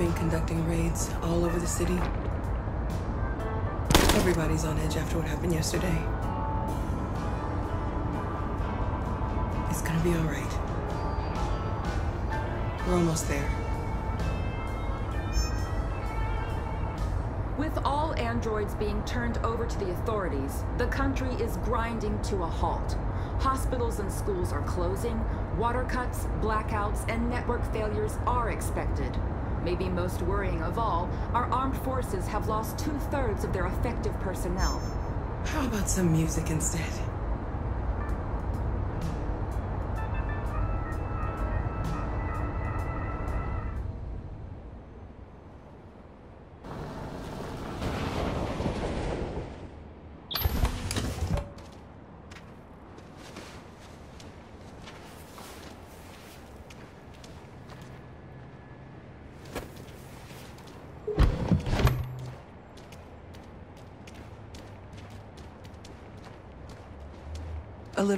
Been conducting raids all over the city. Everybody's on edge after what happened yesterday. It's gonna be all right. We're almost there. With all androids being turned over to the authorities, the country is grinding to a halt. Hospitals and schools are closing, water cuts, blackouts, and network failures are expected. Maybe most worrying of all, our armed forces have lost two-thirds of their effective personnel. How about some music instead?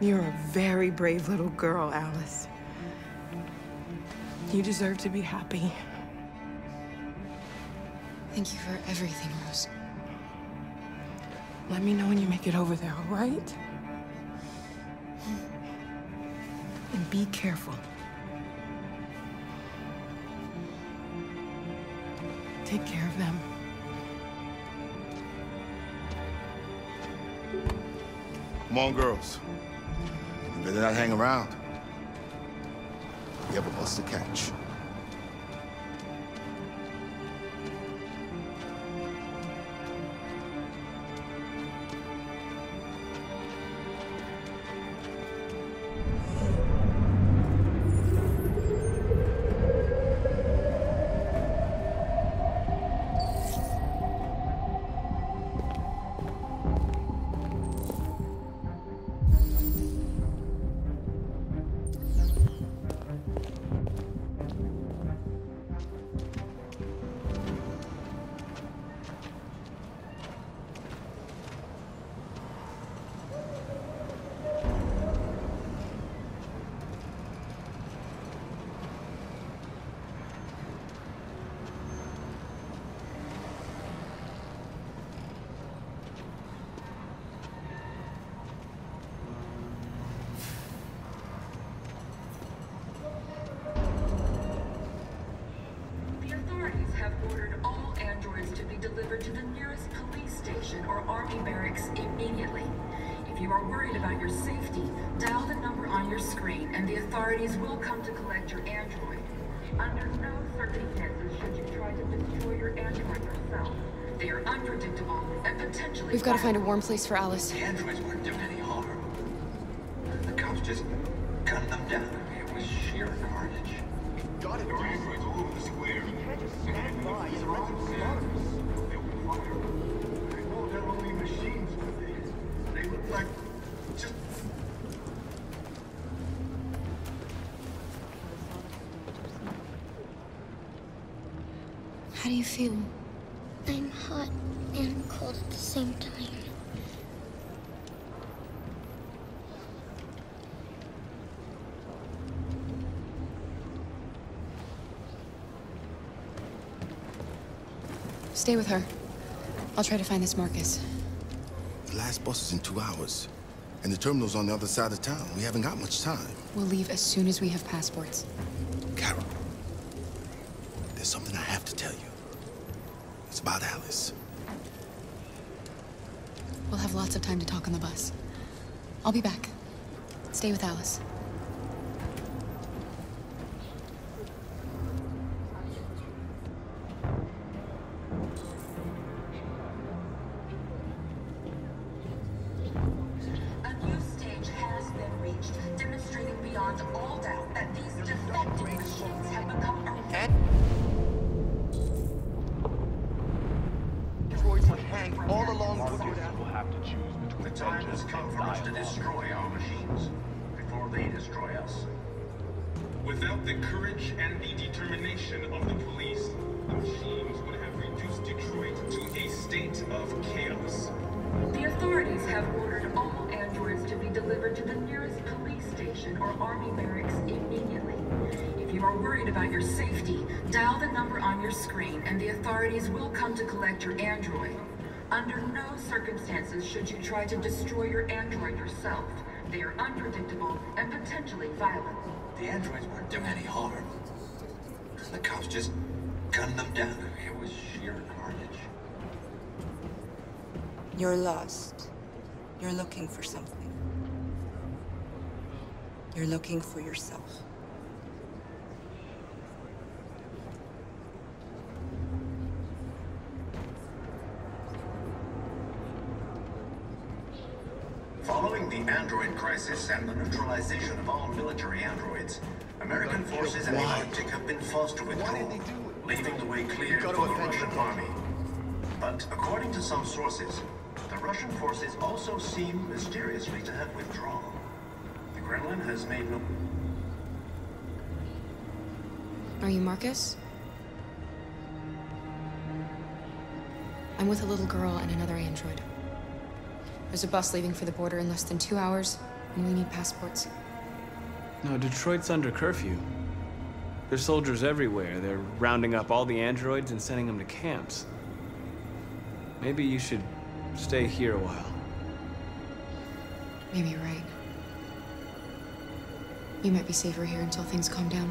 You're a very brave little girl, Alice. You deserve to be happy. Thank you for everything, Rose. Let me know when you make it over there, all right? And be careful. Take care of them. Come on, girls. You better not hang around. We have a bus to catch. Have ordered all androids to be delivered to the nearest police station or army barracks immediately. If you are worried about your safety, dial the number on your screen and the authorities will come to collect your android. Under no circumstances should you try to destroy your android yourself. They are unpredictable and potentially We've got to find a warm place for Alice. The androids weren't doing any harm. The cops just Stay with her. I'll try to find this Marcus. The last bus is in two hours. And the terminal's on the other side of town. We haven't got much time. We'll leave as soon as we have passports. Kara, there's something I have to tell you. It's about Alice. We'll have lots of time to talk on the bus. I'll be back. Stay with Alice. Machines before they destroy us. Without the courage and the determination of the police, the machines would have reduced Detroit to a state of chaos. The authorities have ordered all androids to be delivered to the nearest police station or army barracks immediately. If you are worried about your safety, dial the number on your screen and the authorities will come to collect your android. Under no circumstances should you try to destroy your android yourself. They are unpredictable and potentially violent. The androids weren't doing any harm. The cops just gunned them down. It was sheer carnage. You're lost. You're looking for something. You're looking for yourself. Following the android crisis and the neutralization of all military androids, American forces in the Arctic have been forced to withdraw, they do it? leaving the way clear gotta for the Russian them. army. But according to some sources, the Russian forces also seem mysteriously to have withdrawn. The Kremlin has made no... Are you Marcus? I'm with a little girl and another android. There's a bus leaving for the border in less than two hours, and we need passports. No, Detroit's under curfew. There's soldiers everywhere. They're rounding up all the androids and sending them to camps. Maybe you should stay here a while. Maybe you're right. You might be safer here until things calm down.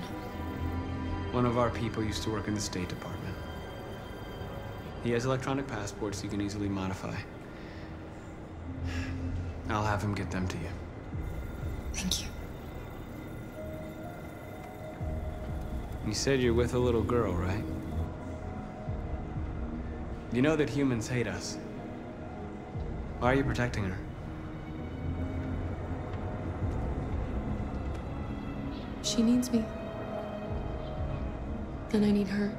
One of our people used to work in the State Department. He has electronic passports you can easily modify. I'll have him get them to you. Thank you. You said you're with a little girl, right? You know that humans hate us. Why are you protecting her? She needs me. And I need her.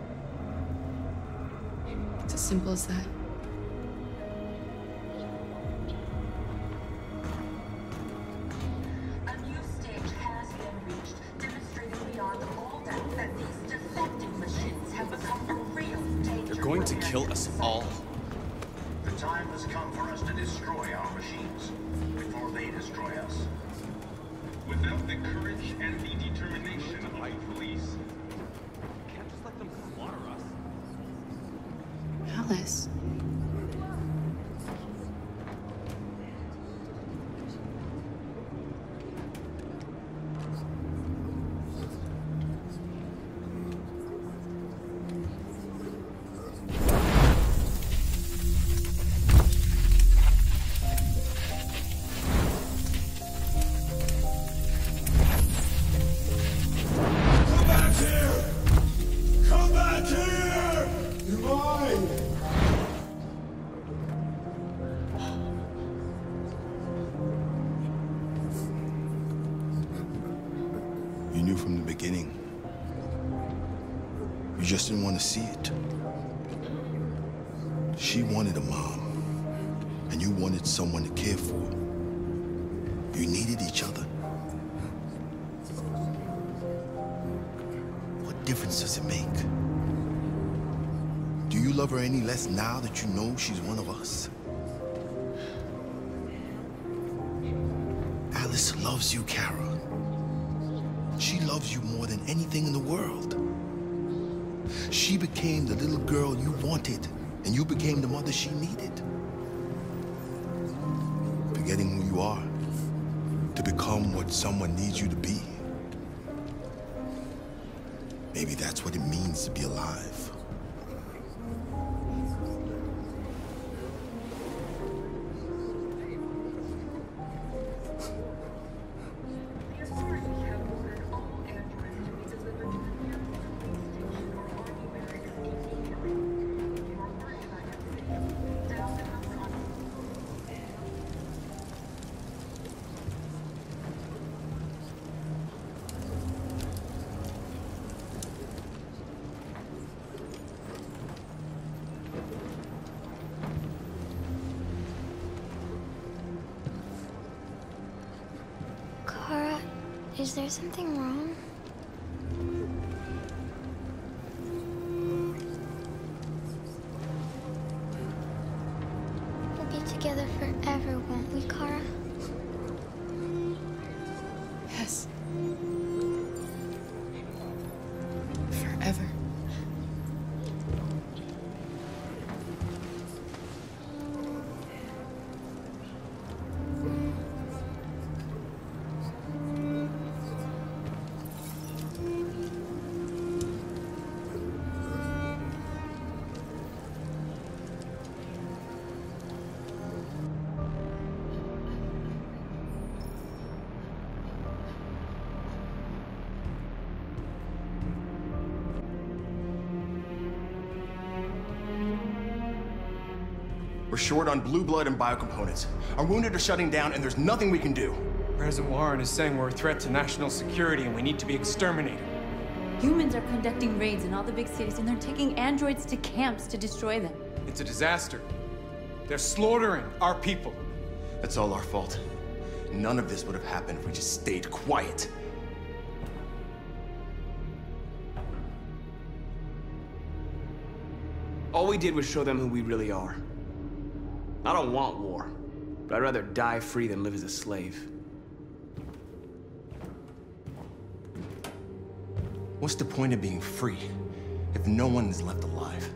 It's as simple as that. Alice. Just didn't want to see it. She wanted a mom, and you wanted someone to care for. You needed each other. What difference does it make? Do you love her any less now that you know she's one of us? Alice loves you, Kara. She loves you more than anything in the world. She became the little girl you wanted, and you became the mother she needed. Forgetting who you are to become what someone needs you to be. Maybe that's what it means to be alive. There something wrong? Short on blue blood and biocomponents. Our wounded are shutting down, and there's nothing we can do. President Warren is saying we're a threat to national security and we need to be exterminated. Humans are conducting raids in all the big cities, and they're taking androids to camps to destroy them. It's a disaster. They're slaughtering our people. That's all our fault. None of this would have happened if we just stayed quiet. All we did was show them who we really are. I don't want war, but I'd rather die free than live as a slave. What's the point of being free if no one is left alive?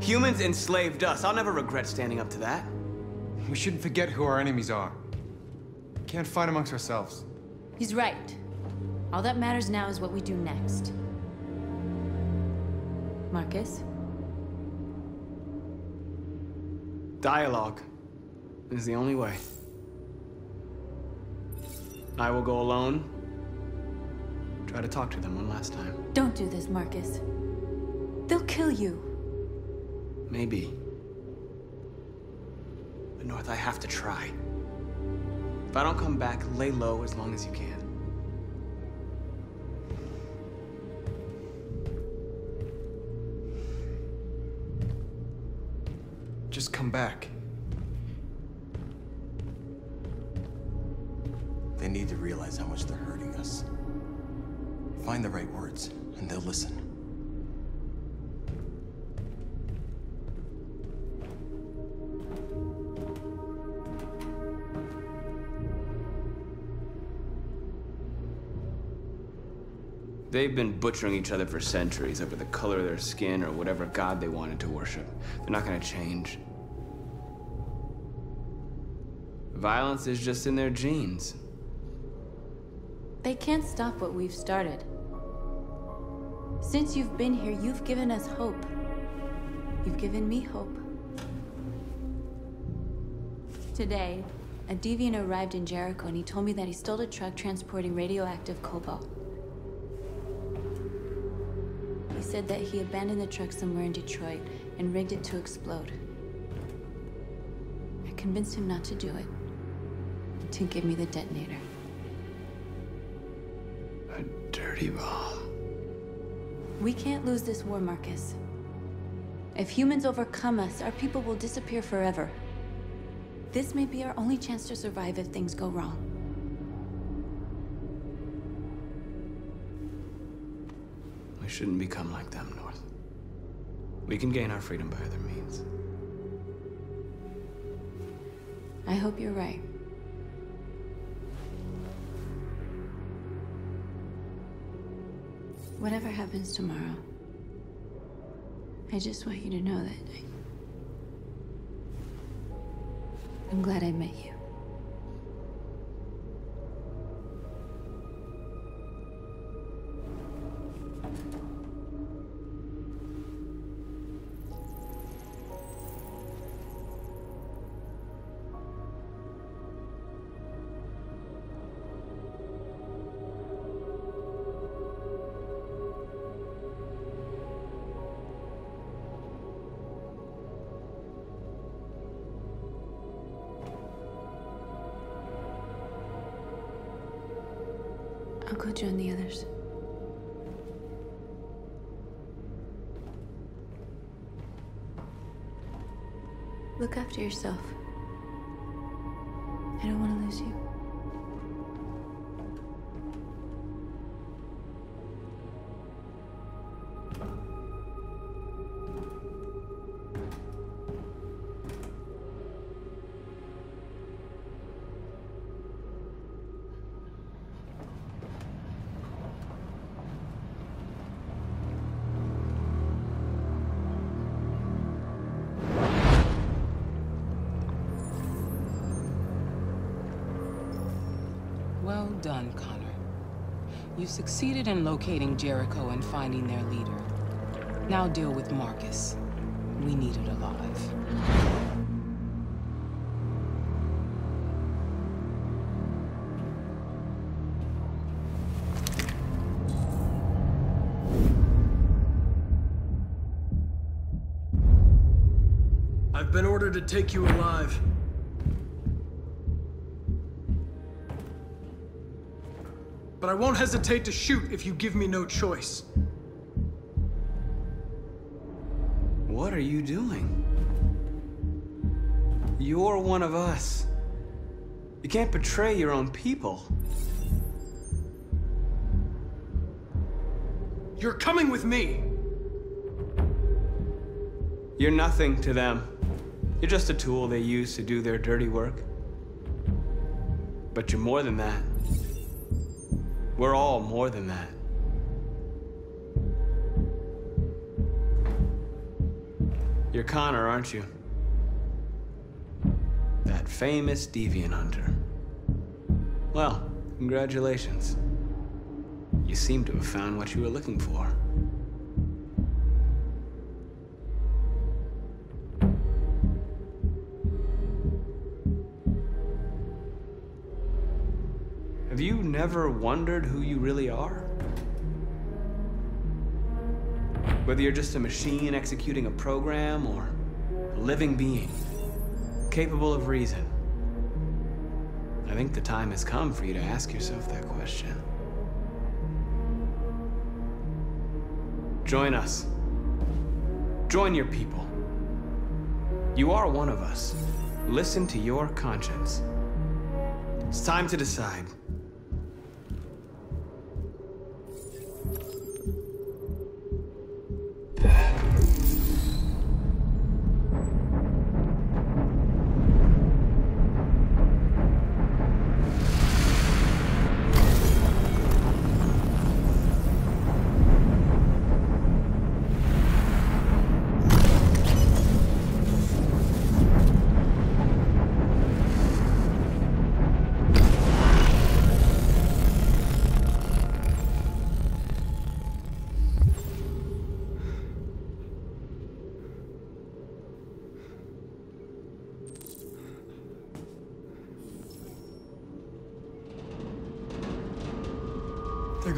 Humans enslaved us. I'll never regret standing up to that. We shouldn't forget who our enemies are. We can't fight amongst ourselves. He's right. All that matters now is what we do next. Marcus? Dialogue is the only way. I will go alone. Try to talk to them one last time. Don't do this, Marcus. They'll kill you. Maybe. But North, I have to try. If I don't come back, lay low as long as you can. Just come back. They need to realize how much they're hurting us. Find the right words, and they'll listen. They've been butchering each other for centuries over the color of their skin or whatever god they wanted to worship. They're not gonna change. Violence is just in their genes. They can't stop what we've started. Since you've been here, you've given us hope. You've given me hope. Today, a deviant arrived in Jericho and he told me that he stole a truck transporting radioactive cobalt. He said that he abandoned the truck somewhere in Detroit and rigged it to explode. I convinced him not to do it, to give me the detonator. A dirty ball. We can't lose this war, Marcus. If humans overcome us, our people will disappear forever. This may be our only chance to survive if things go wrong. We shouldn't become like them, North. We can gain our freedom by other means. I hope you're right. Whatever happens tomorrow, I just want you to know that. I'm glad I met you. I'll go join the others. Look after yourself. Done, Connor. You succeeded in locating Jericho and finding their leader. Now deal with Marcus. We need it alive. I've been ordered to take you alive. But I won't hesitate to shoot if you give me no choice. What are you doing? You're one of us. You can't betray your own people. You're coming with me! You're nothing to them. You're just a tool they use to do their dirty work. But you're more than that. We're all more than that. You're Connor, aren't you? That famous deviant hunter. Well, congratulations. You seem to have found what you were looking for. Never wondered who you really are? Whether you're just a machine executing a program or a living being, capable of reason. I think the time has come for you to ask yourself that question. Join us. Join your people. You are one of us. Listen to your conscience. It's time to decide.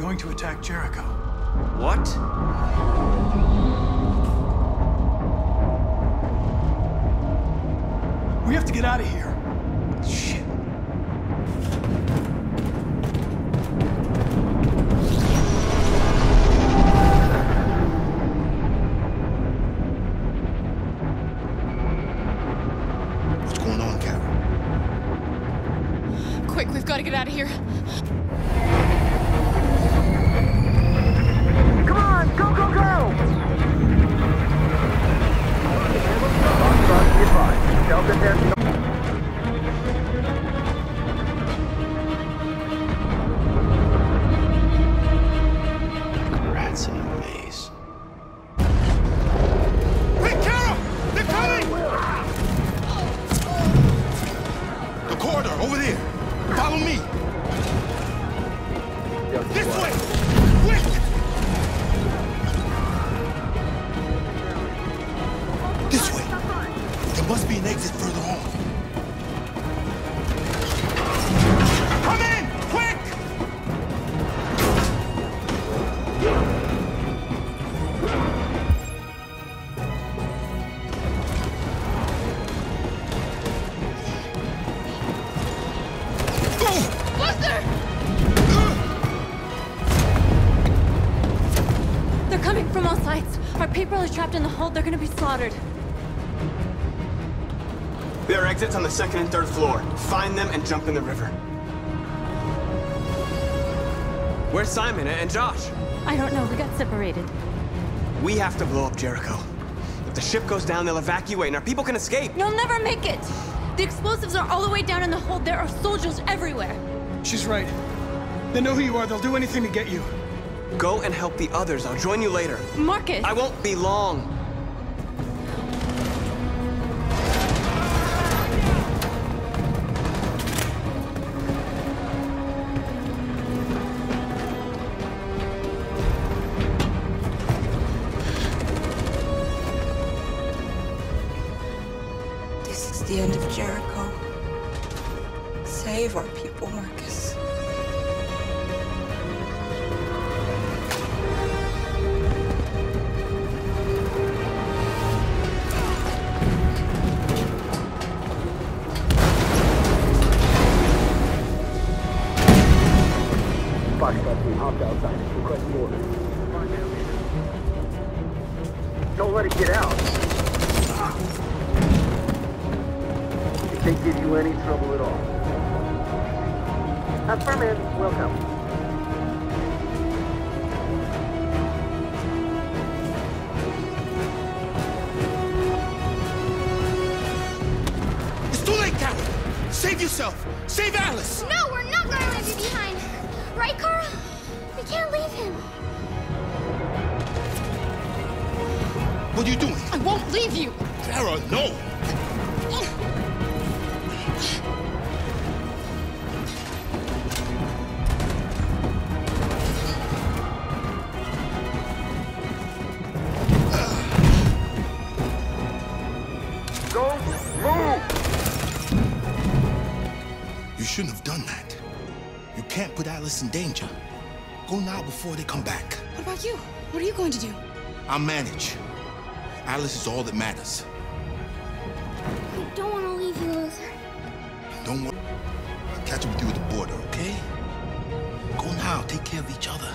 Going to attack Jericho. What? We have to get out of here. From all sides. Our people are trapped in the hold. They're gonna be slaughtered. There are exits on the second and third floor. Find them and jump in the river. Where's Simon and Josh? I don't know. We got separated. We have to blow up Jericho. If the ship goes down, they'll evacuate and our people can escape. You'll never make it! The explosives are all the way down in the hold. There are soldiers everywhere. She's right. They know who you are. They'll do anything to get you. Go and help the others. I'll join you later. Marcus! I won't be long. Affirmative. Welcome. Alice in danger. Go now before they come back. What about you? What are you going to do? I'll manage. Alice is all that matters. I don't want to leave you, Luther. Don't worry. I'll catch up with you at the border, okay? Go now. Take care of each other.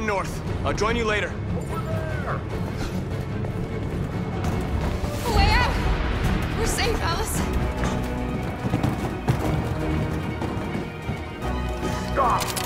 North. I'll join you later. Way out! We're safe, Alice. Stop!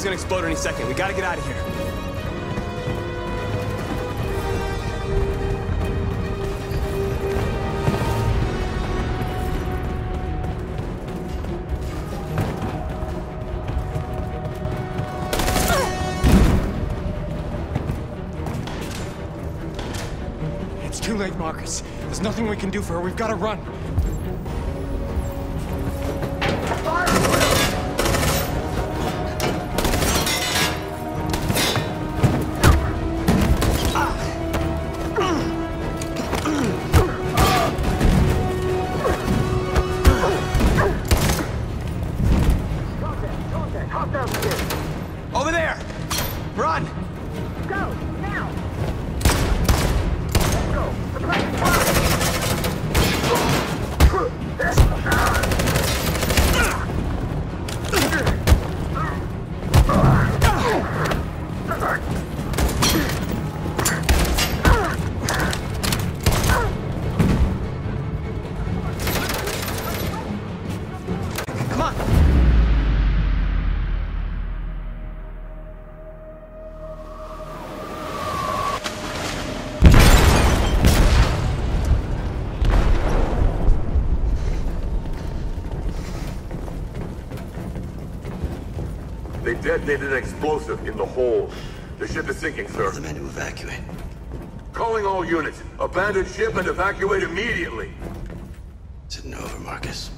Bomb's gonna explode any second. We gotta get out of here. It's too late, Marcus. There's nothing we can do for her. We've got to run. Detonated an explosive in the hold. The ship is sinking, sir. The men to evacuate. Calling all units. Abandon ship and evacuate immediately. Is it over, Marcus?